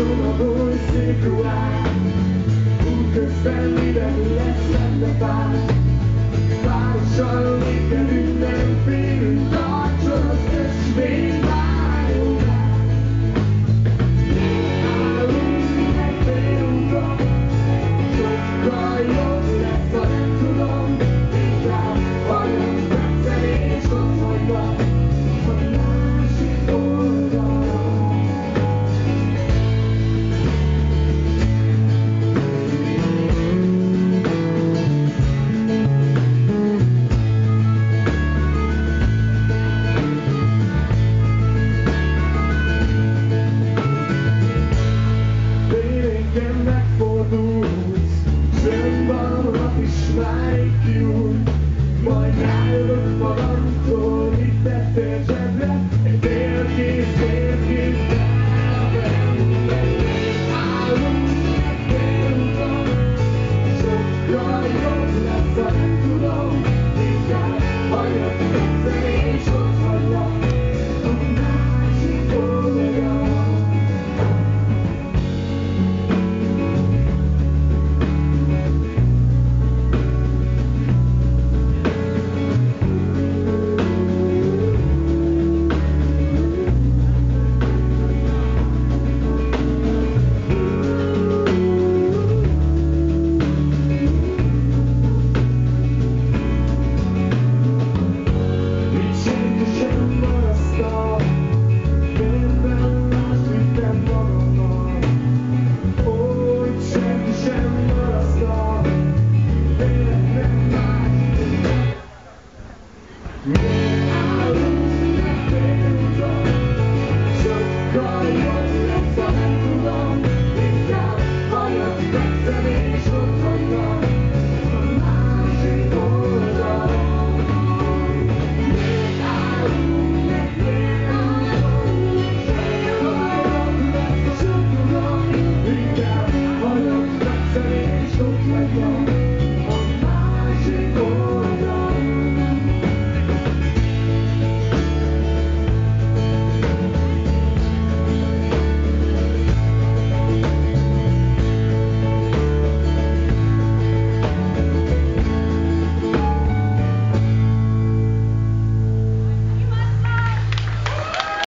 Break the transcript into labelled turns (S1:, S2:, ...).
S1: sono voi sicura Che spelli da lessen da fare like you, but now. Thank you.